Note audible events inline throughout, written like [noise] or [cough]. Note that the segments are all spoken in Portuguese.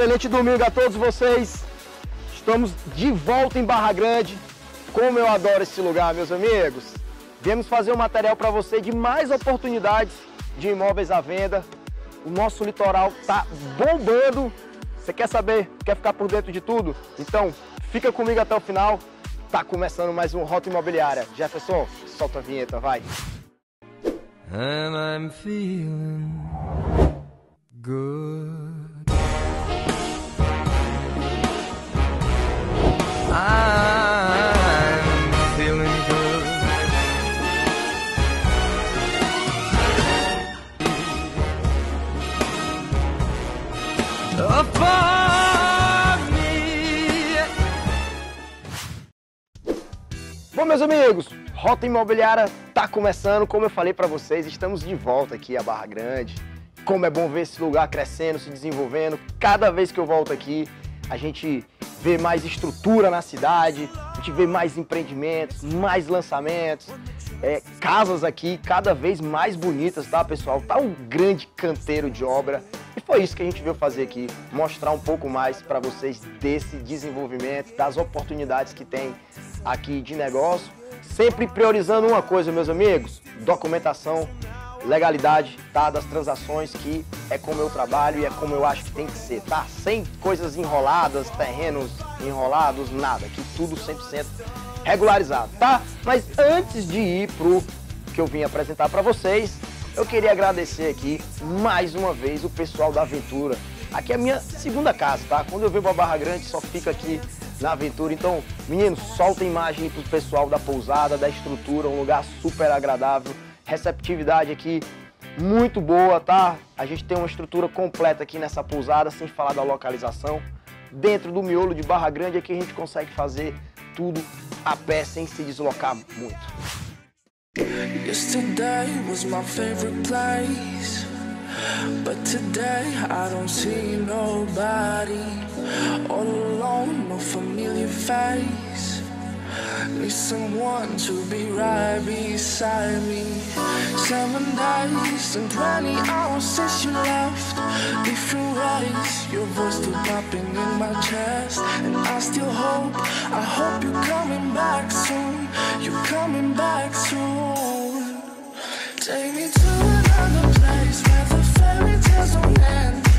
Excelente domingo a todos vocês. Estamos de volta em Barra Grande. Como eu adoro esse lugar, meus amigos. Viemos fazer um material para você de mais oportunidades de imóveis à venda. O nosso litoral tá bombando. Você quer saber? Quer ficar por dentro de tudo? Então, fica comigo até o final. Tá começando mais um Rota Imobiliária. Jefferson, solta a vinheta, vai. And I'm feeling good. Meus amigos, Rota Imobiliária tá começando. Como eu falei para vocês, estamos de volta aqui a Barra Grande. Como é bom ver esse lugar crescendo, se desenvolvendo. Cada vez que eu volto aqui, a gente vê mais estrutura na cidade, a gente vê mais empreendimentos, mais lançamentos, é, casas aqui cada vez mais bonitas, tá, pessoal? Tá um grande canteiro de obra. E foi isso que a gente veio fazer aqui, mostrar um pouco mais para vocês desse desenvolvimento, das oportunidades que tem aqui de negócio, sempre priorizando uma coisa, meus amigos, documentação, legalidade, tá, das transações, que é como eu trabalho e é como eu acho que tem que ser, tá? Sem coisas enroladas, terrenos enrolados, nada, que tudo 100% regularizado, tá? Mas antes de ir pro que eu vim apresentar para vocês, eu queria agradecer aqui mais uma vez o pessoal da Aventura. Aqui é a minha segunda casa, tá? Quando eu venho pra Barra Grande, só fica aqui na Aventura. Então, meninos, solta a imagem pro pessoal da pousada, da estrutura, um lugar super agradável. Receptividade aqui muito boa, tá? A gente tem uma estrutura completa aqui nessa pousada, sem falar da localização. Dentro do miolo de Barra Grande aqui a gente consegue fazer tudo a pé sem se deslocar muito. Yesterday was my favorite place. But today I don't see nobody. All alone, no familiar face. Need someone to be right beside me. Seven days and 20 hours since you left. Different ways, your voice still popping in my chest. And I still hope, I hope you're coming back soon. You're coming back soon. Take me to another place where the fairy tales don't end.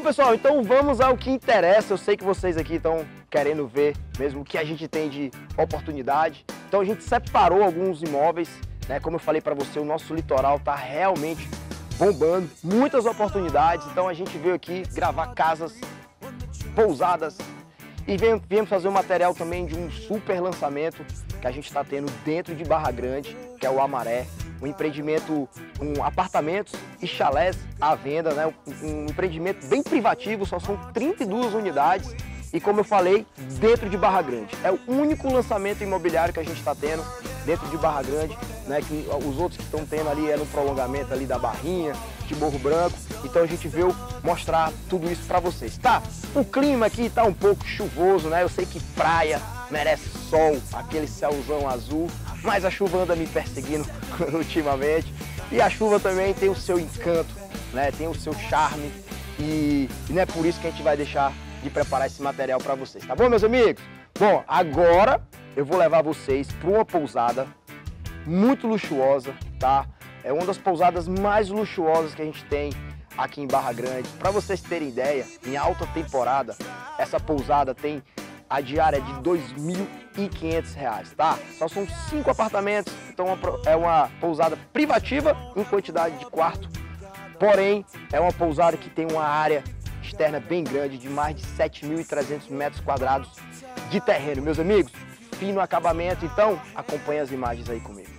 Bom, pessoal, então vamos ao que interessa. Eu sei que vocês aqui estão querendo ver mesmo o que a gente tem de oportunidade. Então a gente separou alguns imóveis, né? Como eu falei para você, o nosso litoral está realmente bombando, muitas oportunidades. Então a gente veio aqui gravar casas, pousadas e viemos fazer um material também de um super lançamento que a gente está tendo dentro de Barra Grande, que é o Amaré. Um empreendimento com apartamentos e chalés à venda, né? Um, empreendimento bem privativo, só são 32 unidades. E como eu falei, dentro de Barra Grande. É o único lançamento imobiliário que a gente está tendo dentro de Barra Grande, né? Que os outros que estão tendo ali é no prolongamento ali da Barrinha, de Morro Branco. Então a gente veio mostrar tudo isso para vocês, tá? O clima aqui tá um pouco chuvoso, né? Eu sei que praia merece sol, aquele céuzão azul, mas a chuva anda me perseguindo [laughs] ultimamente. E a chuva também tem o seu encanto, né? Tem o seu charme e, e não é por isso que a gente vai deixar de preparar esse material para vocês, tá bom, meus amigos? Bom, agora eu vou levar vocês para uma pousada muito luxuosa, tá? É uma das pousadas mais luxuosas que a gente tem aqui em Barra Grande. Para vocês terem ideia, em alta temporada, essa pousada tem a diária de R$ 2.500, tá? Só são cinco apartamentos, então é é uma pousada privativa em quantidade de quarto. Porém, é uma pousada que tem uma área externa bem grande, de mais de 7.300 metros quadrados de terreno. Meus amigos, fino acabamento, então acompanhe as imagens aí comigo.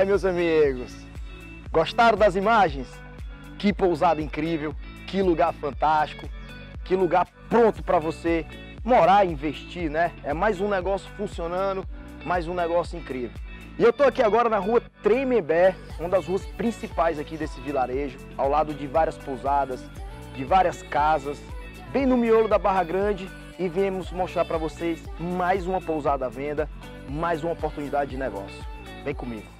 É, meus amigos, gostaram das imagens? Que pousada incrível, que lugar fantástico, que lugar pronto para você morar e investir, né? É mais um negócio funcionando, mais um negócio incrível. E eu tô aqui agora na rua Tremembé, uma das ruas principais aqui desse vilarejo, ao lado de várias pousadas, de várias casas, bem no miolo da Barra Grande e viemos mostrar para vocês mais uma pousada à venda, mais uma oportunidade de negócio. Vem comigo.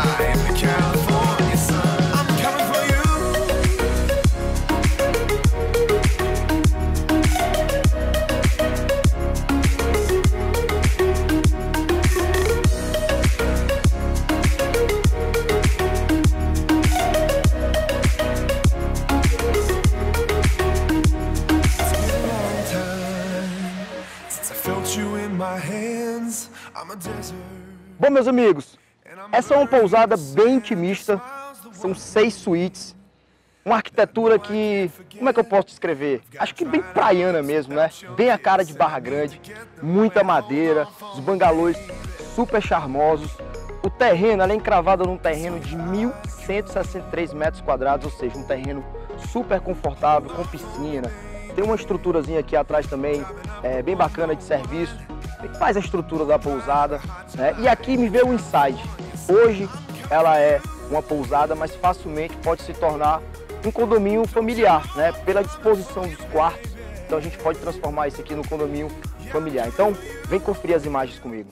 meus amigos, Essa é uma pousada bem intimista, são seis suítes, uma arquitetura que, como é que eu posso descrever? Acho que bem praiana mesmo, né? Bem a cara de Barra Grande, muita madeira, os bangalôs super charmosos. O terreno, ela é encravada num terreno de 1.163 metros quadrados, ou seja, um terreno super confortável, com piscina. Tem uma estruturazinha aqui atrás também, é, bem bacana de serviço. Faz a estrutura da pousada. Né? E aqui me veio o insight. Hoje ela é uma pousada, mas facilmente pode se tornar um condomínio familiar, né? Pela disposição dos quartos. Então a gente pode transformar isso aqui no condomínio familiar. Então, vem conferir as imagens comigo.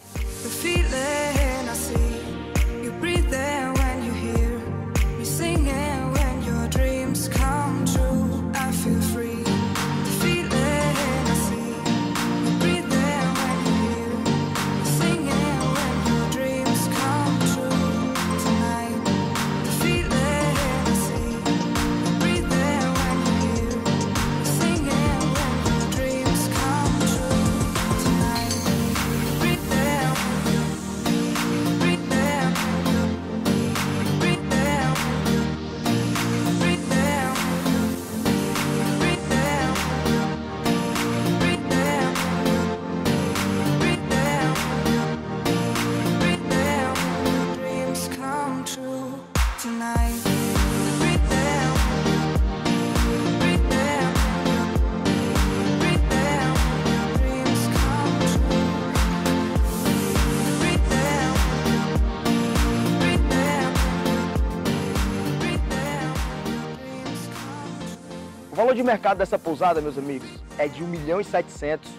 Valor de mercado dessa pousada, meus amigos, é de 1 milhão e 700,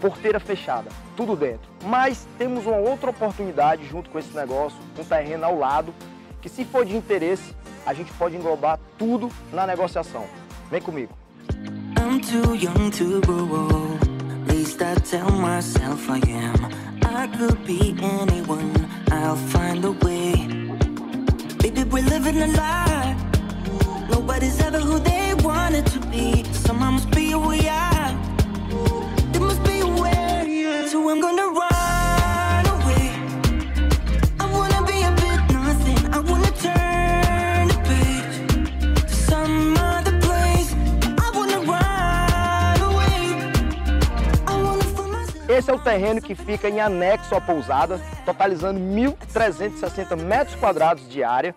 porteira fechada, tudo dentro. Mas temos uma outra oportunidade junto com esse negócio, um terreno ao lado, que se for de interesse, a gente pode englobar tudo na negociação. Vem comigo. I'm too young to grow old. Least I tell myself I am. I could be anyone. I'll find a way. Baby, we're living a lie. Nobody's ever who they wanted to be. Somehow must be who we are. There must be a way. So I'm gonna run. Esse é o terreno que fica em anexo à pousada, totalizando 1.360 metros quadrados de área.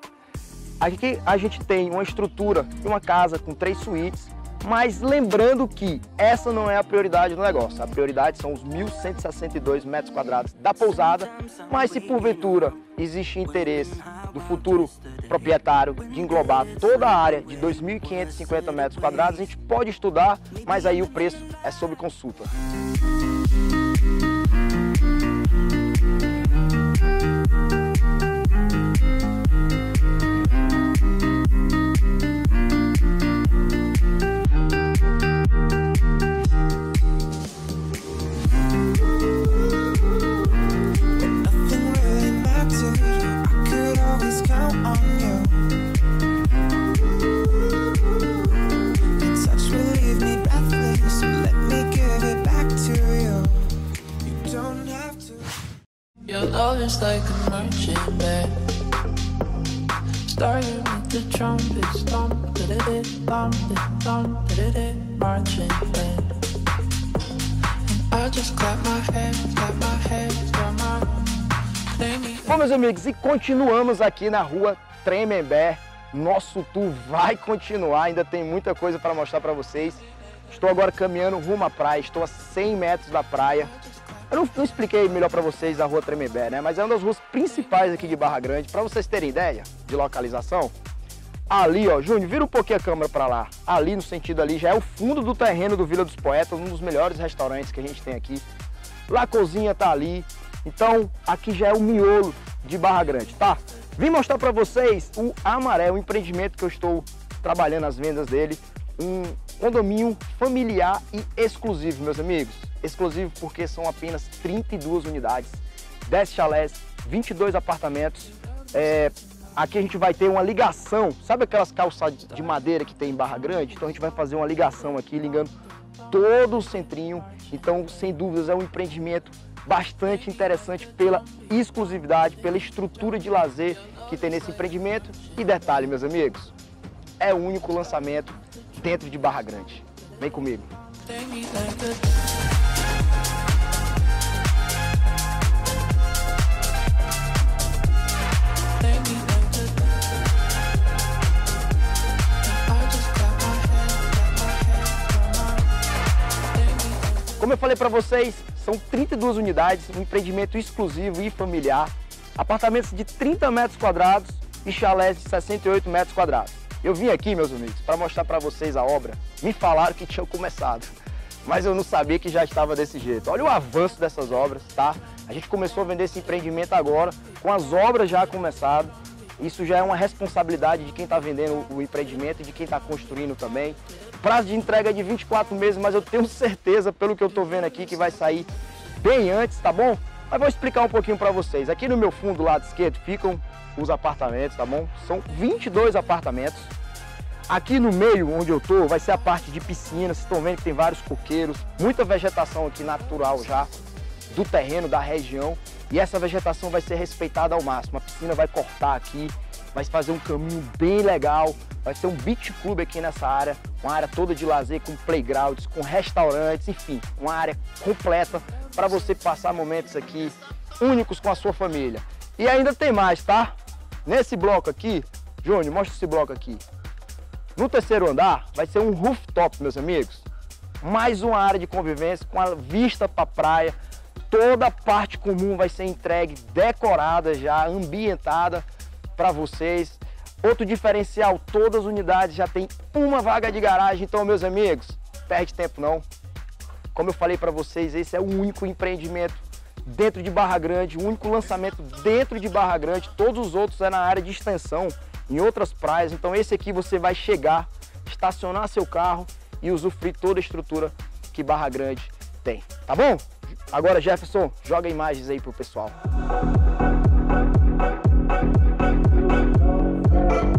Aqui a gente tem uma estrutura de uma casa com três suítes, mas lembrando que essa não é a prioridade do negócio. A prioridade são os 1.162 metros quadrados da pousada, mas se porventura existe interesse do futuro proprietário de englobar toda a área de 2.550 metros quadrados, a gente pode estudar, mas aí o preço é sob consulta. Is like a marching band. Starting with the trumpets, thump, da-da-da, thump, thump, da-da-da, marching band. And I just clap my hands, clap my hands, clap my me Bom, meus amigos, e continuamos aqui na rua Tremembé. Nosso tour vai continuar, ainda tem muita coisa para mostrar para vocês. Estou agora caminhando rumo à praia, estou a 100 metros da praia. Eu não, não expliquei melhor para vocês a rua Tremembé, né? Mas é uma das ruas principais aqui de Barra Grande. Para vocês terem ideia de localização, ali, ó, Júnior, vira um pouquinho a câmera para lá. Ali, no sentido ali, já é o fundo do terreno do Vila dos Poetas, um dos melhores restaurantes que a gente tem aqui. Lá a cozinha tá ali. Então, aqui já é o miolo de Barra Grande, tá? Vim mostrar para vocês o Amarelo, um empreendimento que eu estou trabalhando as vendas dele. Um condomínio familiar e exclusivo, meus amigos. Exclusivo porque são apenas 32 unidades, 10 chalés, 22 apartamentos. É, aqui a gente vai ter uma ligação, sabe aquelas calçadas de madeira que tem em Barra Grande? Então a gente vai fazer uma ligação aqui, ligando todo o centrinho. Então, sem dúvidas, é um empreendimento bastante interessante pela exclusividade, pela estrutura de lazer que tem nesse empreendimento. E detalhe, meus amigos, é o único lançamento dentro de Barra Grande. Vem comigo. Como eu falei para vocês, são 32 unidades, um empreendimento exclusivo e familiar, apartamentos de 30 metros quadrados e chalés de 68 metros quadrados. Eu vim aqui, meus amigos, para mostrar para vocês a obra. Me falaram que tinha começado, mas eu não sabia que já estava desse jeito. Olha o avanço dessas obras, tá? A gente começou a vender esse empreendimento agora, com as obras já começadas. Isso já é uma responsabilidade de quem está vendendo o empreendimento e de quem está construindo também. Prazo de entrega é de 24 meses, mas eu tenho certeza, pelo que eu estou vendo aqui, que vai sair bem antes, tá bom? Mas vou explicar um pouquinho para vocês. Aqui no meu fundo, do lado esquerdo, ficam os apartamentos, tá bom? São 22 apartamentos. Aqui no meio, onde eu tô, vai ser a parte de piscina. Vocês estão vendo que tem vários coqueiros, muita vegetação aqui natural já do terreno, da região. E essa vegetação vai ser respeitada ao máximo. A piscina vai cortar aqui, vai fazer um caminho bem legal. Vai ter um beach club aqui nessa área, uma área toda de lazer com playgrounds, com restaurantes, enfim, uma área completa para você passar momentos aqui únicos com a sua família. E ainda tem mais, tá? Nesse bloco aqui, Júnior, mostra esse bloco aqui. No terceiro andar vai ser um rooftop, meus amigos. Mais uma área de convivência com a vista para a praia. Toda a parte comum vai ser entregue, decorada já, ambientada para vocês. Outro diferencial, todas as unidades já tem uma vaga de garagem. Então, meus amigos, perde tempo não. Como eu falei para vocês, esse é o único empreendimento dentro de Barra Grande, o único lançamento dentro de Barra Grande. Todos os outros é na área de extensão, em outras praias. Então esse aqui você vai chegar, estacionar seu carro e usufruir toda a estrutura que Barra Grande tem. Tá bom? Agora, Jefferson, joga imagens aí pro pessoal. Bom,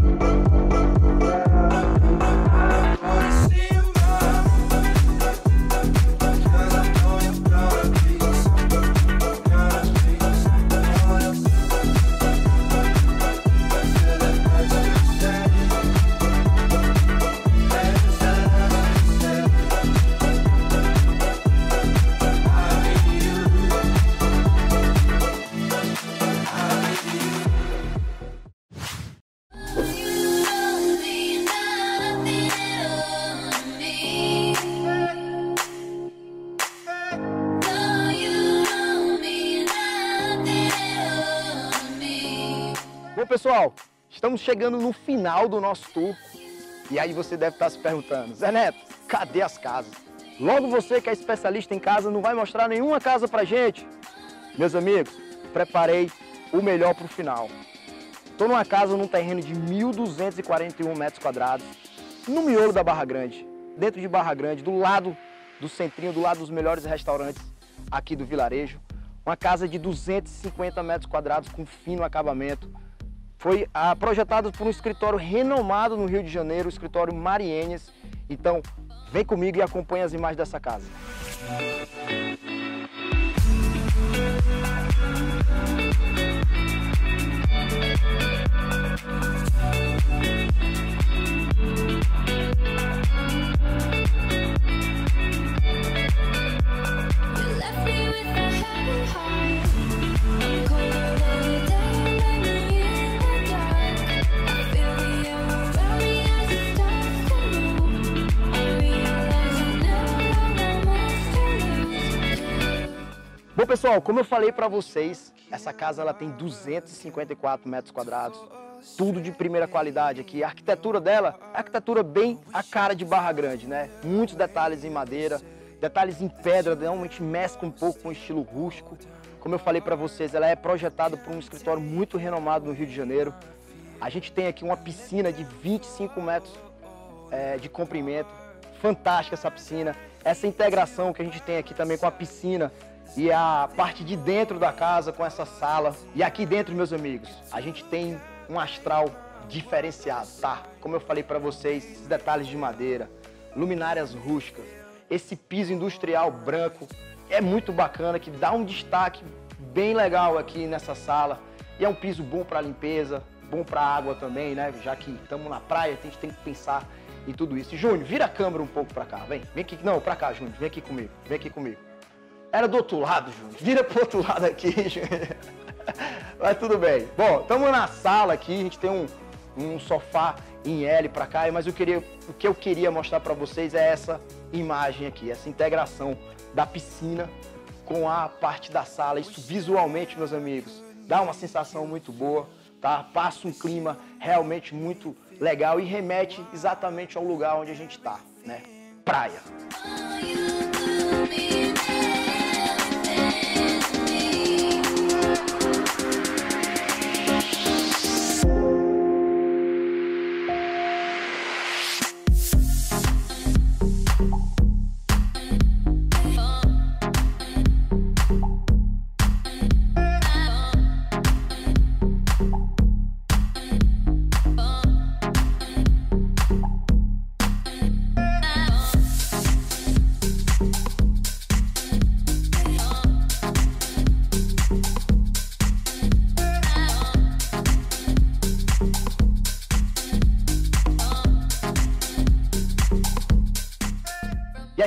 pessoal, estamos chegando no final do nosso tour. E aí você deve estar se perguntando, Zé Neto, cadê as casas? Logo você que é especialista em casa não vai mostrar nenhuma casa pra gente. Meus amigos, preparei o melhor pro final. Estou numa casa num terreno de 1.241 metros quadrados, no miolo da Barra Grande, dentro de Barra Grande, do lado do centrinho, do lado dos melhores restaurantes aqui do vilarejo. Uma casa de 250 metros quadrados com fino acabamento. Foi ah, projetada por um escritório renomado no Rio de Janeiro, o escritório Marienes. Então, vem comigo e acompanhe as imagens dessa casa. You pessoal, como eu falei para vocês, essa casa ela tem 254 metros quadrados. Tudo de primeira qualidade aqui. A arquitetura dela é arquitetura bem a cara de Barra Grande, né? Muitos detalhes em madeira, detalhes em pedra, realmente mescla um pouco com o estilo rústico. Como eu falei para vocês, ela é projetada por um escritório muito renomado no Rio de Janeiro. A gente tem aqui uma piscina de 25 metros é, de comprimento. Fantástica essa piscina. Essa integração que a gente tem aqui também com a piscina e a parte de dentro da casa com essa sala. E aqui dentro, meus amigos, a gente tem um astral diferenciado, tá? Como eu falei para vocês, esses detalhes de madeira, luminárias rústicas. esse piso industrial branco. É muito bacana, que dá um destaque bem legal aqui nessa sala. E é um piso bom para limpeza, bom para água também, né? Já que estamos na praia, a gente tem que pensar em tudo isso. Júnior, vira a câmera um pouco para cá, vem. Vem aqui, não, para cá, Júnior, vem aqui comigo, vem aqui comigo. Era do outro lado, Júnior. Vira pro outro lado aqui, [laughs] Júnior. Mas tudo bem. Bom, estamos na sala aqui, a gente tem um, um sofá em L para cá, mas eu queria, o que eu queria mostrar para vocês é essa imagem aqui, essa integração da piscina com a parte da sala. Isso visualmente, meus amigos, dá uma sensação muito boa, tá? Passa um clima realmente muito legal e remete exatamente ao lugar onde a gente está, né? Praia.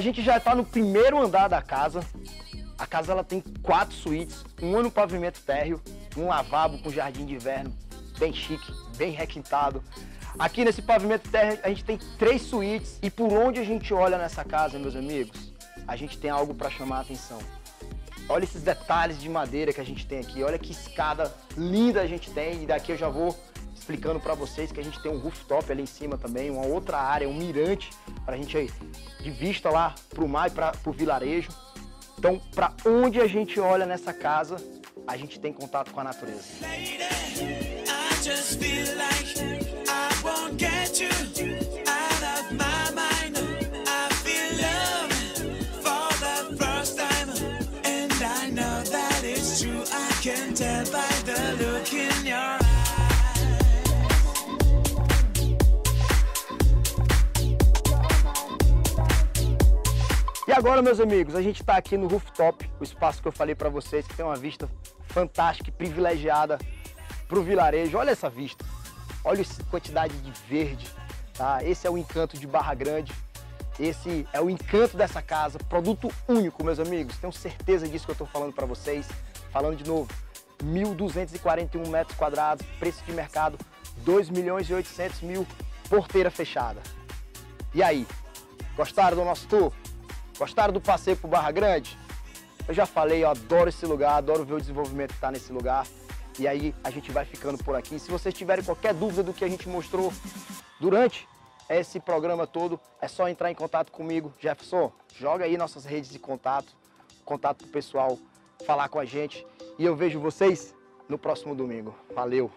A gente já está no primeiro andar da casa. A casa ela tem quatro suítes, um no pavimento térreo, um lavabo com jardim de inverno, bem chique, bem requintado. Aqui nesse pavimento térreo a gente tem três suítes e por onde a gente olha nessa casa, meus amigos, a gente tem algo para chamar a atenção. Olha esses detalhes de madeira que a gente tem aqui, olha que escada linda a gente tem e daqui eu já vou explicando para vocês que a gente tem um rooftop ali em cima também, uma outra área, um mirante para a gente aí de vista lá para o mar e para vilarejo. Então, para onde a gente olha nessa casa, a gente tem contato com a natureza. Agora, meus amigos, a gente está aqui no rooftop, o espaço que eu falei para vocês, que tem uma vista fantástica e privilegiada para o vilarejo. Olha essa vista, olha essa quantidade de verde, tá? Esse é o encanto de Barra Grande, esse é o encanto dessa casa, produto único, meus amigos. Tenho certeza disso que eu estou falando para vocês. Falando de novo, 1.241 metros quadrados, preço de mercado 2 milhões e 800 mil, porteira fechada. E aí, gostaram do nosso tour? Gostaram do passeio por Barra Grande? Eu já falei, eu adoro esse lugar, adoro ver o desenvolvimento que está nesse lugar. E aí a gente vai ficando por aqui. Se vocês tiverem qualquer dúvida do que a gente mostrou durante esse programa todo, é só entrar em contato comigo. Jefferson, joga aí nossas redes de contato, contato pro pessoal falar com a gente. E eu vejo vocês no próximo domingo. Valeu!